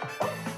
Bye.